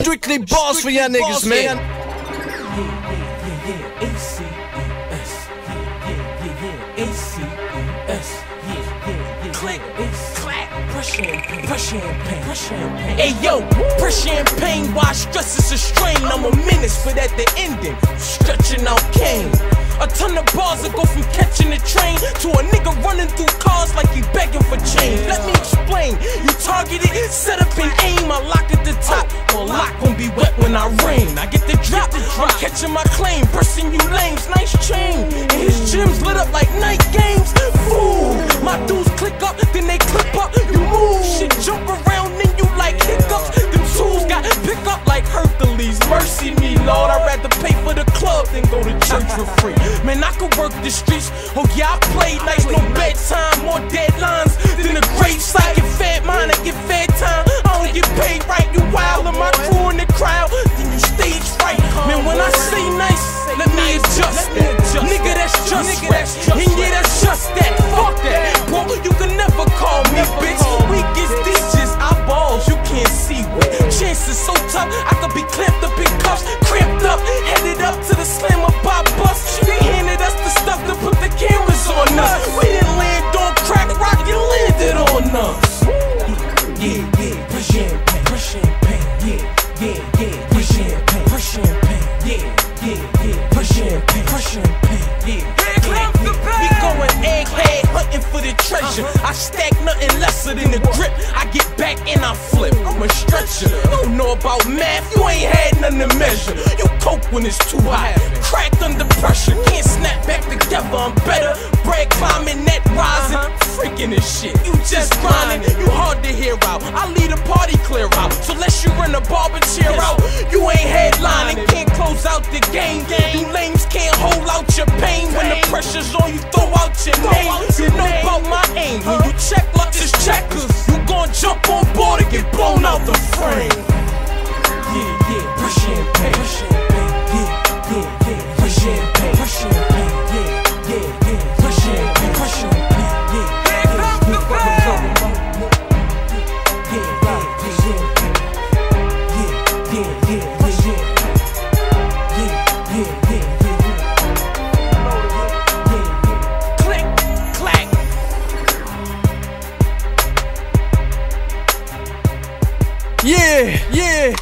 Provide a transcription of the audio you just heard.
Strictly Bars for y'all niggas, man. Yeah, yeah, yeah, A-C-E-S. Yeah, yeah, yeah, yeah, A-C-E-S. Yeah, yeah, yeah. Click, clap, pressure and pain, press champagne, pressure and pain. Hey yo, pressure and pain while stress is a strain. I'm a menace, but at the ending, stretching out cane. A ton of bars that go from catching the train to a nigga running through cars like he begging for change. Let me explain. You targeted, set up be wet when I rain. I get the drop. I'm catching my claim, bursting you lames. Nice chain. And his gyms lit up like night games. Fool. My dudes click up, then they clip up. You move. Shit jump around and you like hiccups. Them tools got pick up like Hercules. Mercy me, Lord. I'd rather pay for the club than go to church for free. Man, I could work the streets. Oh, yeah, I play nice. No bedtime, more deadlines than a great site. Get fed mine, I get fed time. Chances so tough, I could be clamped up in cuffs, cramped up, headed up to the slammer by bus. They handed us the stuff to put the cameras on us. We didn't land on crack rock, you landed on us. Yeah, yeah, push champagne, push champagne, yeah, yeah, yeah, push champagne, push champagne, yeah, yeah, yeah, push champagne, push champagne, yeah. We going egghead hunting for the treasure. I stack nothing lesser than the grip. I get back and I flip. I'm a stretcher. Don't know about math, you ain't had nothing to measure. You cope when it's too hot. Cracked under pressure. Can't snap back together. I'm better. Bread climbing, net rising. Freaking this shit. You just grinding. You hard to hear out. I lead a party clear out. So unless you run a barber cheer out, you ain't headlining. Can't close out the game. You lames can't hold out your pain when the pressure's on you. Throw out your name. You know about my aim. When you check like it's checkers, you gon' jump yeah.